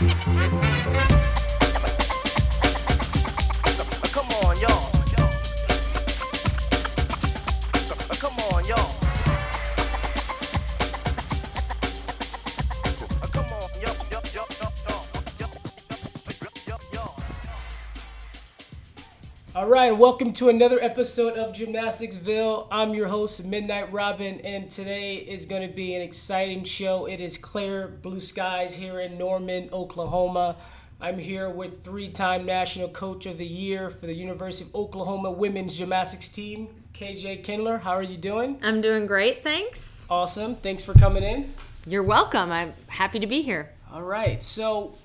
Thank you. Right, welcome to another episode of Gymnasticsville. I'm your host, Midknight Robin, and today is going to be an exciting show. It is clear blue skies here in Norman, Oklahoma. I'm here with three time National Coach of the Year for the University of Oklahoma women's gymnastics team, KJ Kindler. How are you doing? I'm doing great, thanks. Awesome. Thanks for coming in. You're welcome. I'm happy to be here. All right, so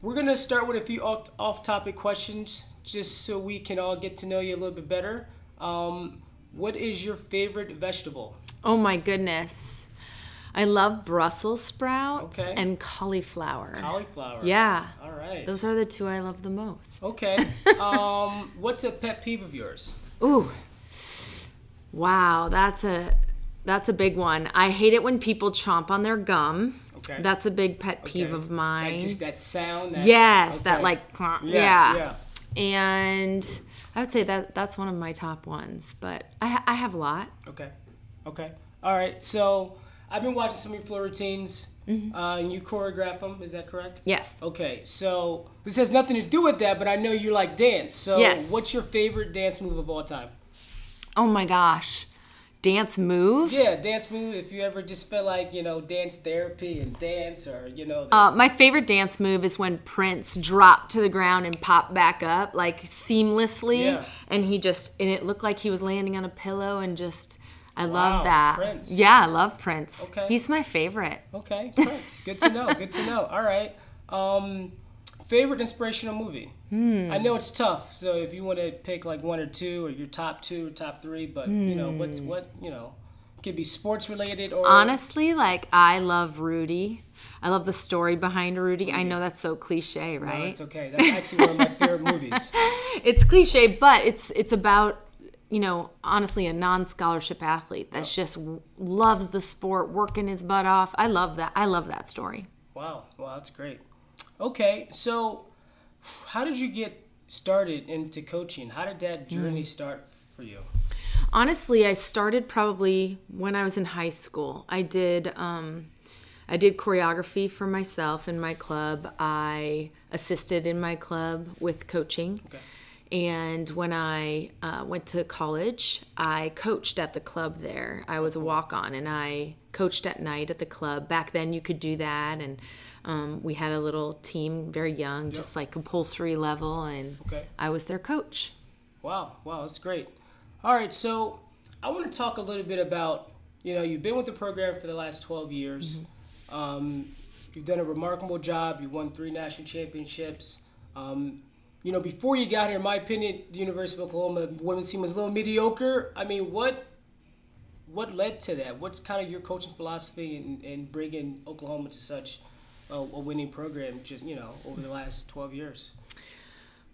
we're going to start with a few off topic questions just so we can all get to know you a little bit better. Um, what is your favorite vegetable? Oh my goodness. I love Brussels sprouts Okay. and cauliflower. Cauliflower. Yeah. All right. Those are the two I love the most. Okay. um, what's a pet peeve of yours? Ooh. Wow, that's a that's a big one. I hate it when people chomp on their gum. Okay. That's a big pet peeve Okay. of mine. That, just that sound. That, yes, that like Yes, yeah. yeah. And I would say that that's one of my top ones, but I, I have a lot. Okay. Okay. All right. So I've been watching some of your floor routines, Mm-hmm. uh, and you choreograph them. Is that correct? Yes. Okay. So this has nothing to do with that, but I know you like dance. So Yes. what's your favorite dance move of all time? Oh my gosh. Dance move? Yeah, dance move. If you ever just feel like you know dance therapy and dance, or you know, Uh, my favorite dance move is when Prince dropped to the ground and popped back up like seamlessly, Yeah. and he just and it looked like he was landing on a pillow and just I Wow, love that. Prince. Yeah, I love Prince. Okay. He's my favorite. okay, Prince. Good to know. Good to know. All right. Um, favorite inspirational movie. Hmm. I know it's tough. So if you want to pick like one or two, or your top two, or top three, but you know what's Hmm. what you know, could be sports related or Honestly, like I love Rudy. I love the story behind Rudy. I know that's so cliche, right? No, it's okay. That's actually one of my favorite movies. it's cliche, but it's it's about you know honestly a non-scholarship athlete that's just loves the sport, working his butt off. I love that. I love that story. Wow, wow, that's great. Okay, so how did you get started into coaching? How did that Hmm. journey start for you? Honestly, I started probably when I was in high school. I did um, I did choreography for myself in my club. I assisted in my club with coaching. Okay. And when I uh, went to college, I coached at the club there. I was a walk on and I coached at night at the club. Back then, you could do that. And um, we had a little team, very young, just like compulsory level. And Okay. I was their coach. Wow, wow, that's great. All right, so I want to talk a little bit about, you know, you've been with the program for the last 12 years. Um, you've done a remarkable job. You won three national championships. Um, you know, before you got here, in my opinion, the University of Oklahoma women's team was a little mediocre. I mean, what what led to that? What's kind of your coaching philosophy in, in bringing Oklahoma to such a, a winning program, just, you know, over the last 12 years?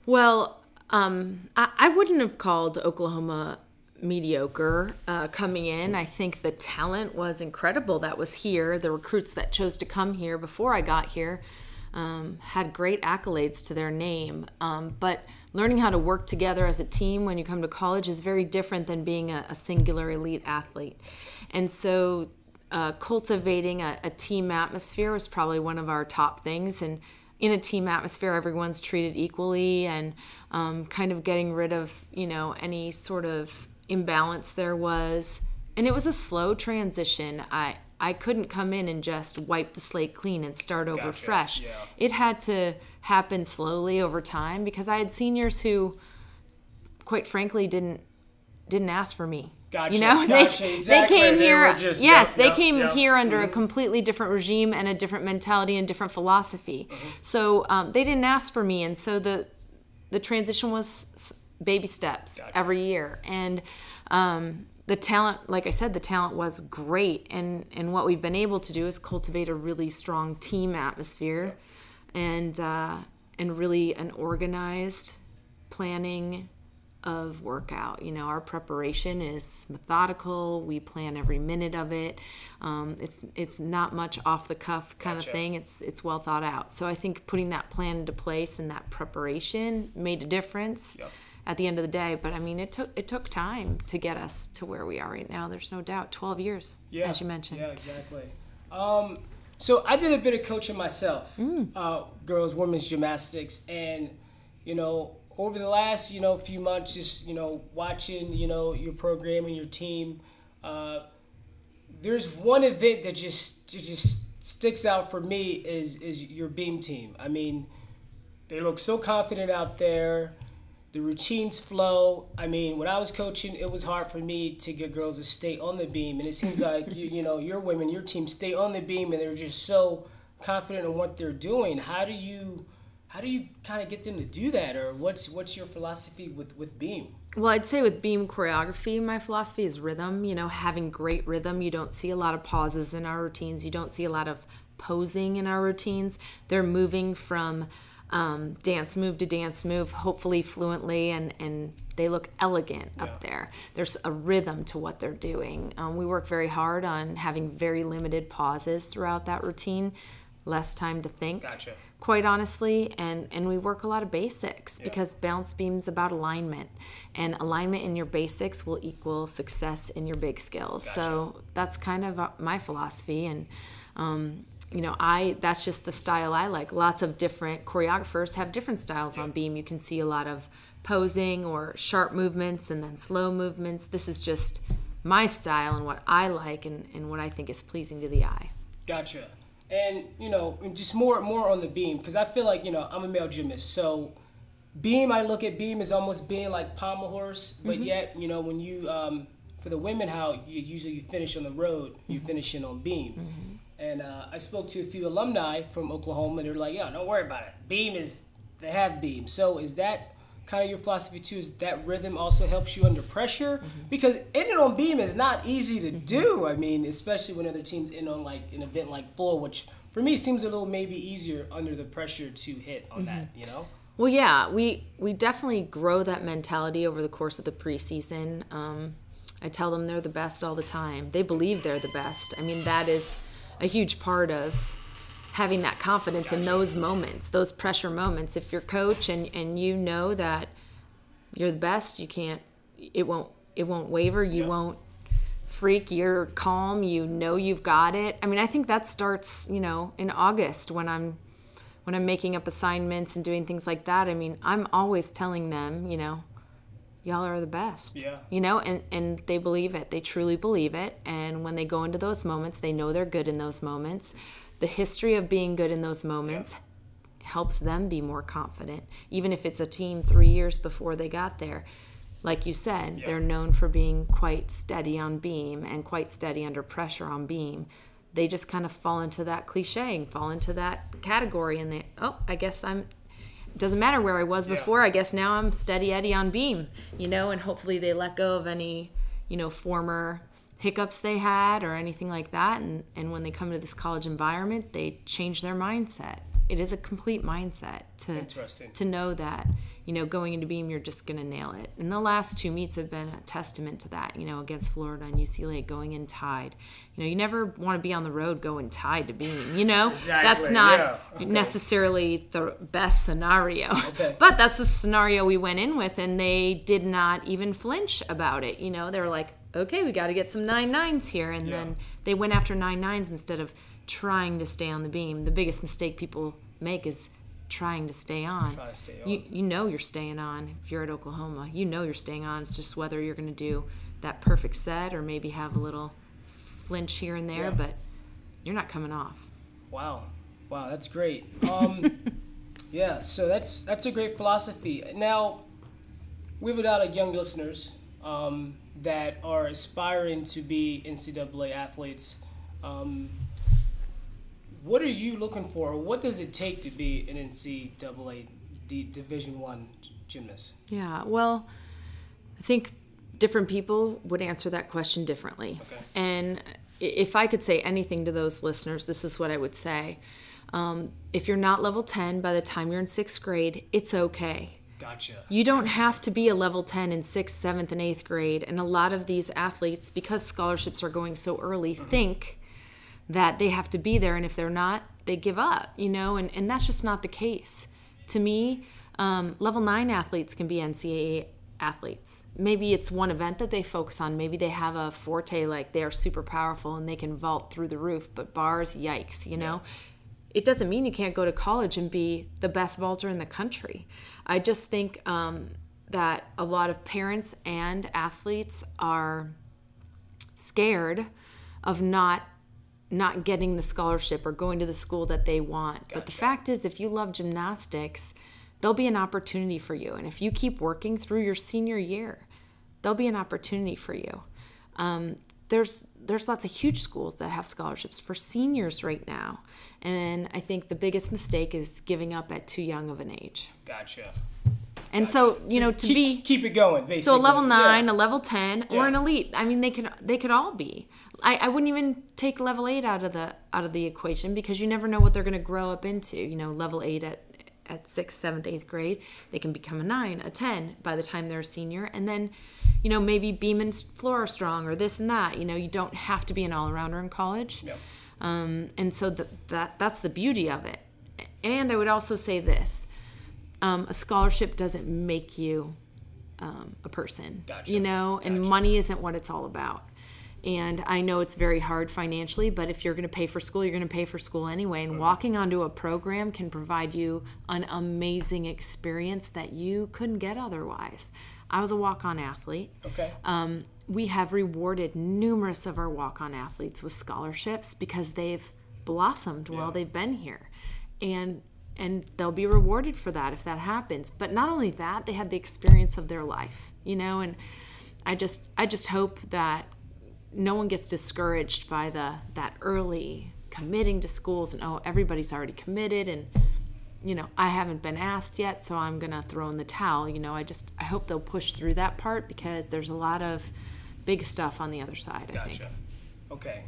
Well, um, I, I wouldn't have called Oklahoma mediocre uh, coming in. I think the talent was incredible that was here. The recruits that chose to come here before I got here um, had great accolades to their name. Um, but learning how to work together as a team when you come to college is very different than being a, a singular elite athlete. And so uh, cultivating a, a team atmosphere was probably one of our top things. And in a team atmosphere, everyone's treated equally, and um, kind of getting rid of you know any sort of imbalance there was. And it was a slow transition. I I couldn't come in and just wipe the slate clean and start over Gotcha, fresh. yeah. It had to happen slowly over time because I had seniors who, quite frankly, didn't didn't ask for me. Gotcha, You know, gotcha, they exactly. they came They here. just- yes, yep, they yep, came yep. here under Mm-hmm. a completely different regime and a different mentality and different philosophy. So um, they didn't ask for me, and so the the transition was baby steps Gotcha. every year, and um, the talent, like I said, the talent was great, and and what we've been able to do is cultivate a really strong team atmosphere, and uh, and really an organized planning of workout. You know, our preparation is methodical. We plan every minute of it. Um, it's it's not much off the cuff kind Gotcha. of thing. It's it's well thought out. So I think putting that plan into place and that preparation made a difference Yep. at the end of the day. But I mean, it took it took time to get us to where we are right now. There's no doubt. Twelve years, Yeah, as you mentioned. Yeah, exactly. Um, so I did a bit of coaching myself, Mm. uh, girls, women's gymnastics, and you know, over the last you know few months, just you know, watching you know your program and your team. Uh, there's one event that just just sticks out for me is is your beam team. I mean, they look so confident out there. The routines flow. I mean, when I was coaching, it was hard for me to get girls to stay on the beam, and it seems like you, you know your women, your team stay on the beam, and they're just so confident in what they're doing. How do you, how do you kind of get them to do that, or what's what's your philosophy with with beam? Well, I'd say with beam choreography, my philosophy is rhythm. You know, having great rhythm. You don't see a lot of pauses in our routines. You don't see a lot of posing in our routines. They're moving from um, dance move to dance move, hopefully fluently, and, and they look elegant up there. There's a rhythm to what they're doing. Um, we work very hard on having very limited pauses throughout that routine, less time to think Gotcha. quite honestly and and we work a lot of basics because balance beam's about alignment and alignment in your basics will equal success in your big skills so that's kind of uh, my philosophy and um, you know i that's just the style i like. Lots of different choreographers have different styles on beam. You can see a lot of posing or sharp movements and then slow movements. This is just my style and what i like and, and what i think is pleasing to the eye. Gotcha. And you know, just more more on the beam because I feel like you know I'm a male gymnast, so beam I look at beam as almost being like pommel horse, but mm-hmm. yet you know when you um, for the women how you usually you finish on the road, you mm-hmm. finishing on beam. Mm-hmm. And uh, I spoke to a few alumni from Oklahoma, and they're like, "Yeah, don't worry about it. Beam is they have beam. So is that kind of your philosophy too? Is that rhythm also helps you under pressure? Because ending on beam is not easy to do. I mean, especially when other teams end on like an event like floor, which for me seems a little maybe easier under the pressure to hit on that. You know? Well, yeah, we we definitely grow that mentality over the course of the preseason. Um, I tell them they're the best all the time. They believe they're the best. I mean, that is a huge part of having that confidence in those moments, those pressure moments. If you're coach and and you know that you're the best, you can't. It won't. It won't waver. You won't freak. You're calm. You know you've got it. I mean, I think that starts, you know, in August when I'm when I'm making up assignments and doing things like that, I mean, I'm always telling them, you know, y'all are the best. Yeah. You know, and, and they believe it. They truly believe it. And when they go into those moments, they know they're good in those moments. The history of being good in those moments helps them be more confident, even if it's a team three years before they got there. Like you said, they're known for being quite steady on beam and quite steady under pressure on beam. They just kind of fall into that cliche and fall into that category, and they, oh, I guess I'm. Doesn't matter where I was Yeah. before. I guess now I'm steady Eddie on beam, you know, and hopefully they let go of any, you know, former hiccups they had or anything like that. And, and when they come to this college environment, they change their mindset. It is a complete mindset to to know that you know going into beam you're just going to nail it. And the last two meets have been a testament to that you know against florida and ucla going in tied. You know you never want to be on the road going tied to beam you know? That's not yeah, okay. necessarily the best scenario. Okay. but that's the scenario we went in with and they did not even flinch about it you know? They were like okay we got to get some nine nines here. And Yeah. then they went after nine nines instead of trying to stay on the beam the biggest mistake people make is trying to stay on Try to stay on. you, you know you're staying on if you're at Oklahoma. You know you're staying on. It's just whether you're going to do that perfect set or maybe have a little flinch here and there, Yeah. but you're not coming off. Wow, wow, that's great. Um, yeah, so that's that's a great philosophy. Now, we have a lot of young listeners um, that are aspiring to be NCAA athletes. Um, what are you looking for? What does it take to be an NCAA D- Division One gymnast? Yeah, well, I think different people would answer that question differently. Okay. And if I could say anything to those listeners, this is what I would say. Um, if you're not level 10 by the time you're in sixth grade, it's okay. Gotcha. You don't have to be a level 10 in 6th, 7th, and 8th grade. And a lot of these athletes, because scholarships are going so early, think that they have to be there. And if they're not, they give up, you know? And, and that's just not the case. To me, um, level 9 athletes can be NCAA athletes. Maybe it's one event that they focus on. Maybe they have a forte like they are super powerful and they can vault through the roof, but bars, yikes, you know? It doesn't mean you can't go to college and be the best vaulter in the country. I just think um, that a lot of parents and athletes are scared of not not getting the scholarship or going to the school that they want. But the fact is if you love gymnastics, there'll be an opportunity for you. And if you keep working through your senior year, there'll be an opportunity for you. Um, there's there's lots of huge schools that have scholarships for seniors right now, and I think the biggest mistake is giving up at too young of an age. Gotcha. And so you know to keep, be keep it going. Basically. so a level Yeah. nine, a level ten, or an elite. I mean, they could they could all be. I, I wouldn't even take level eight out of the out of the equation because you never know what they're going to grow up into. You know, level eight at at sixth, seventh, eighth grade, they can become a nine, a ten by the time they're a senior, and then, you know, maybe beam and floor are strong or this and that. You know, you don't have to be an all arounder in college. Um, and so that, that that's the beauty of it. And I would also say this: um, a scholarship doesn't make you um, a person. Gotcha. You know, and Gotcha. money isn't what it's all about. And I know it's very hard financially, but if you're going to pay for school, you're going to pay for school anyway. And walking onto a program can provide you an amazing experience that you couldn't get otherwise. I was a walk on athlete Okay. um, we have rewarded numerous of our walk-on athletes with scholarships because they've blossomed while they've been here and and they'll be rewarded for that if that happens but not only that they had the experience of their life you know and i just i just hope that no one gets discouraged by the that early committing to schools and oh everybody's already committed and you know i haven't been asked yet so i'm gonna throw in the towel you know i just i hope they'll push through that part because there's a lot of big stuff on the other side i think Gotcha. Okay.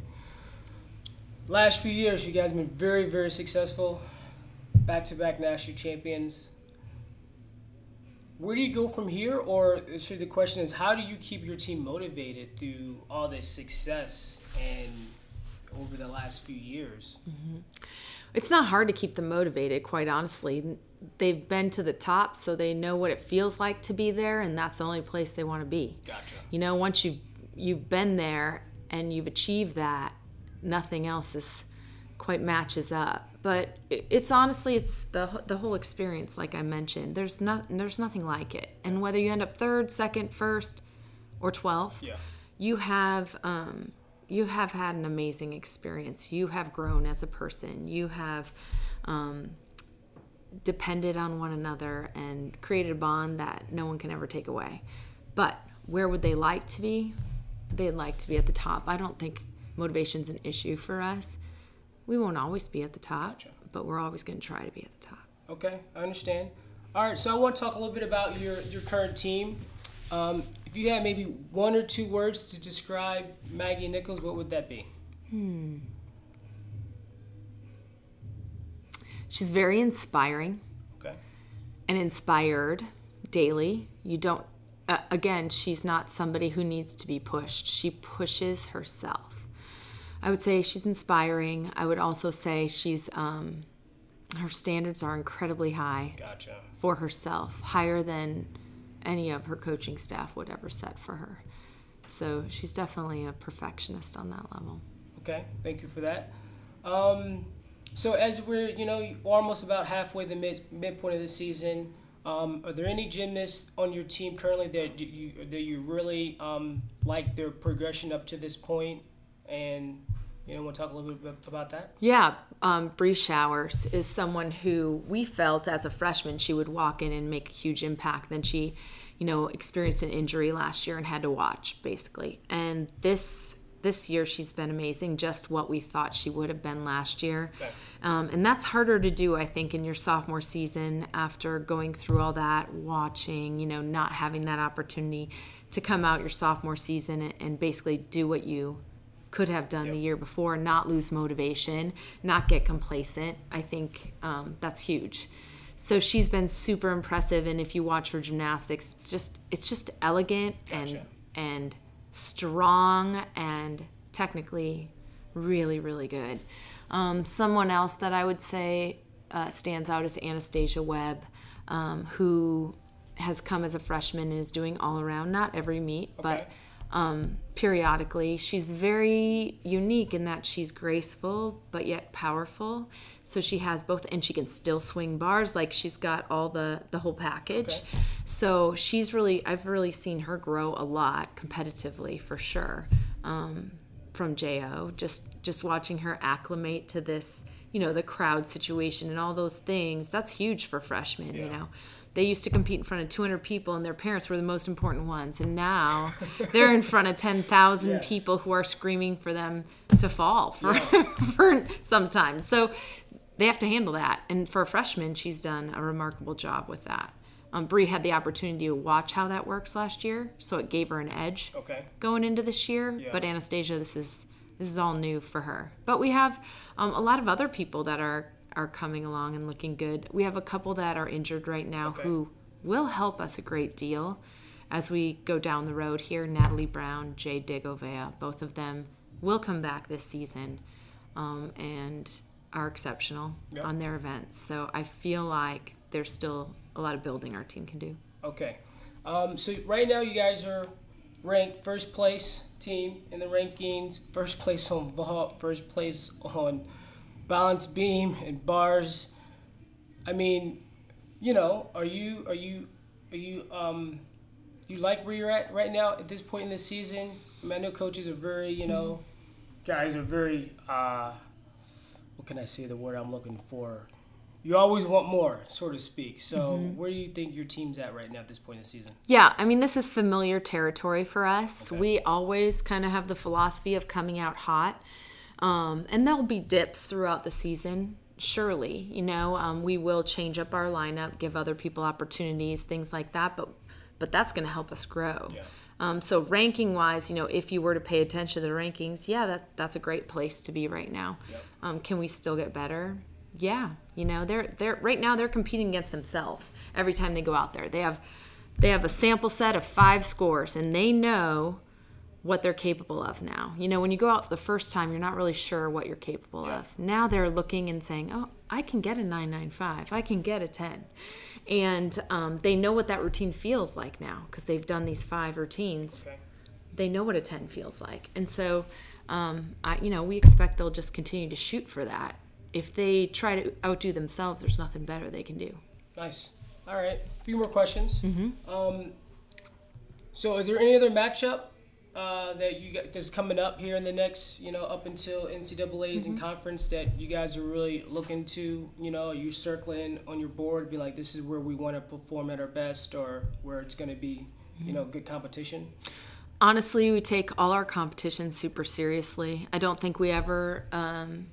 Last few years, you guys have been very, very successful. Back to back national champions. Where do you go from here? Or so the question is, how do you keep your team motivated through all this success and over the last few years? Mm-hmm. it's not hard to keep them motivated quite honestly they've been to the top so they know what it feels like to be there and that's the only place they want to be Gotcha. you know once you've you've been there and you've achieved that nothing else is quite matches up. But it's honestly it's the the whole experience like i mentioned. There's not there's nothing like it. And whether you end up third second first or 12th Yeah. you have um, you have had an amazing experience. You have grown as a person. You have um, depended on one another and created a bond that no one can ever take away. But where would they like to be? They'd like to be at the top. I don't think motivation's an issue for us we won't always be at the top Gotcha. but we're always going to try to be at the top Okay, I understand. All right, so I want to talk a little bit about your, your current team. Um, if you had maybe one or two words to describe Maggie Nichols, what would that be? Hmm. She's very inspiring Okay. and inspired daily. You don't, uh, again, she's not somebody who needs to be pushed. She pushes herself. I would say she's inspiring. I would also say she's, um, her standards are incredibly high Gotcha. for herself, higher than any of her coaching staff would ever set for her. So she's definitely a perfectionist on that level. Okay, thank you for that. Um, so as we're, you know, almost about halfway the mid midpoint of the season, um, are there any gymnasts on your team currently that you that you really um, like their progression up to this point? And you know, we'll talk a little bit about that? Yeah, um, Bree Showers is someone who we felt as a freshman she would walk in and make a huge impact. Then she, you know, experienced an injury last year and had to watch basically. And this this year she's been amazing, just what we thought she would have been last year. Okay. Um, and that's harder to do, I think, in your sophomore season after going through all that, watching, you know, not having that opportunity to come out your sophomore season and, and basically do what you could have done the year before, not lose motivation, not get complacent. I think um, that's huge. so she's been super impressive and if you watch her gymnastics it's just it's just elegant Gotcha. and and strong and technically really really good um, someone else that i would say uh, stands out is anastasia webb um, who has come as a freshman and is doing all around not every meet but Okay. Um, periodically. She's very unique in that she's graceful but yet powerful. So she has both, and she can still swing bars. Like she's got all the the whole package. Okay. So she's really, I've really seen her grow a lot competitively for sure. Um, from Jo, just just watching her acclimate to this, you know, the crowd situation and all those things. That's huge for freshmen. You know they used to compete in front of 200 people and their parents were the most important ones and now they're in front of 10,000 Yes. people who are screaming for them to fall for, for sometimes so they have to handle that and for a freshman she's done a remarkable job with that um, Bree had the opportunity to watch how that works last year so it gave her an edge Okay. going into this year. Yeah. But Anastasia, this is this is all new for her. But we have um, a lot of other people that are are coming along and looking good. We have a couple that are injured right now Okay. who will help us a great deal as we go down the road here. Natalie Brown, Jade Degouveia, both of them will come back this season um, and are exceptional Yep. on their events. So I feel like there's still a lot of building our team can do. Okay. Um, so right now you guys are ranked first place team in the rankings, first place on vault, first place on balance beam and bars. I mean, you know, are you are you are you um you like where you're at right now at this point in the season? I, mean, I know coaches are very, you know, guys are very uh what can I say the word I'm looking for? You always want more, so to speak. So, where do you think your team's at right now at this point in the season? Yeah, I mean, this is familiar territory for us. We always kind of have the philosophy of coming out hot. Um, and there'll be dips throughout the season, surely. You know, um, we will change up our lineup, give other people opportunities, things like that. But but that's going to help us grow. Yeah. Um, so ranking wise, you know, if you were to pay attention to the rankings, yeah, that that's a great place to be right now. Yep. Um, can we still get better? Yeah, you know, they're they're right now they're competing against themselves every time they go out there. They have they have a sample set of five scores and they know what they're capable of now. You know, when you go out the first time, you're not really sure what you're capable Yeah. of. Now they're looking and saying, "Oh, I can get a 995. I can get a 10." And um, they know what that routine feels like now because they've done these five routines Okay. they know what a 10 feels like and so um, I, you know we expect they'll just continue to shoot for that if they try to outdo themselves there's nothing better they can do Nice. All right. A few more questions. Um, so, is there any other matchup uh, that you got that's coming up here in the next, you know, up until NCAA's and conference that you guys are really looking to, you know, you circling on your board, be like, this is where we want to perform at our best, or where it's going to be, you know, good competition? honestly we take all our competitions super seriously. I don't think we ever um,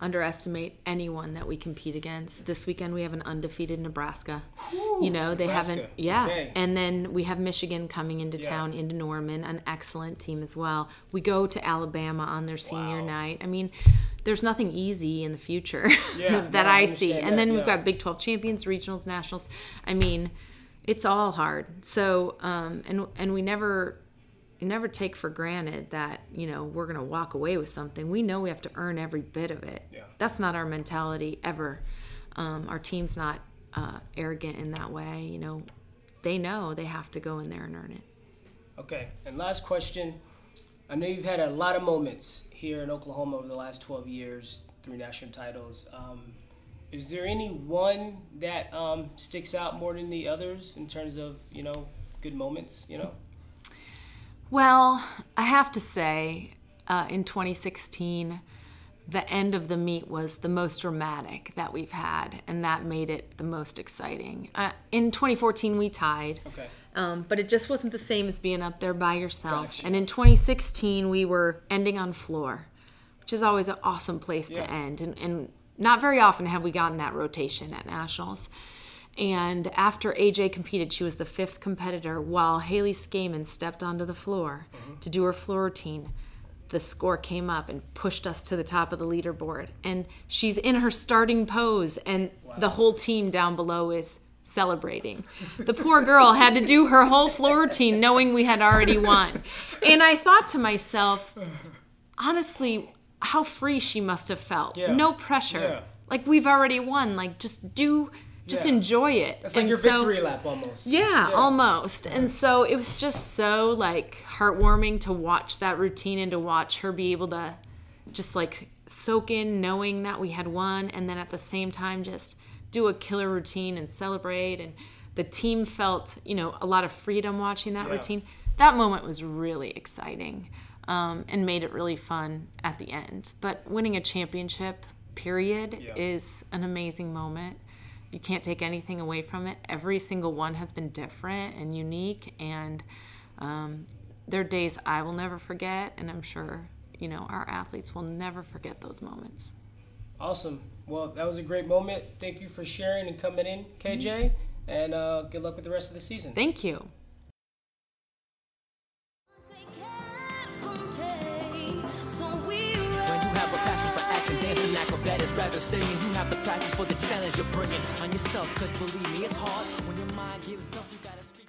underestimate anyone that we compete against. This weekend we have an undefeated nebraska. You know they Nebraska. haven't yeah. Okay. and then we have michigan coming into Yeah. town into norman an excellent team as well. We go to alabama on their senior Wow. night. I mean there's nothing easy in the future Yeah, that I i see. Understand and that, then we've got big 12 champions regionals nationals. I mean it's all hard. So um and and we never never take for granted that you know we're going to walk away with something we know we have to earn every bit of it Yeah. that's not our mentality ever um, our team's not uh, arrogant in that way you know they know they have to go in there and earn it Okay. And last question. I know you've had a lot of moments here in Oklahoma over the last 12 years, three national titles. Um, is there any one that um, sticks out more than the others in terms of, you know, good moments, you know? Well, I have to say, uh, in 2016, the end of the meet was the most dramatic that we've had, and that made it the most exciting. Uh, in 2014, we tied. Okay. Um, but it just wasn't the same as being up there by yourself. Gotcha. And in 2016, we were ending on floor, which is always an awesome place to end. And, and not very often have we gotten that rotation at nationals. And after AJ competed, she was the fifth competitor while Haley Scaman stepped onto the floor mm-hmm. to do her floor routine. the score came up and pushed us to the top of the leaderboard. And she's in her starting pose, and the whole team down below is celebrating. The poor girl had to do her whole floor routine knowing we had already won. And I thought to myself, honestly, how free she must have felt. Yeah. No pressure. Yeah. Like we've already won. Like just do just Yeah. enjoy it. It's like And your so- victory lap almost. yeah, almost. And so it was just so like heartwarming to watch that routine and to watch her be able to just like soak in knowing that we had won and then at the same time just do a killer routine and celebrate and the team felt, you know, a lot of freedom watching that Yeah. routine. That moment was really exciting. Um, and made it really fun at the end. But winning a championship, period, Yeah. is an amazing moment you can't take anything away from it. Every single one has been different and unique, and um, they're days I will never forget, and I'm sure you know our athletes will never forget those moments. Awesome. Well, that was a great moment. Thank you for sharing and coming in, KJ. And uh, good luck with the rest of the season. Thank you. Rather saying you have the practice for the challenge you're bringing on yourself. Cause believe me, it's hard when your mind gives up, you gotta.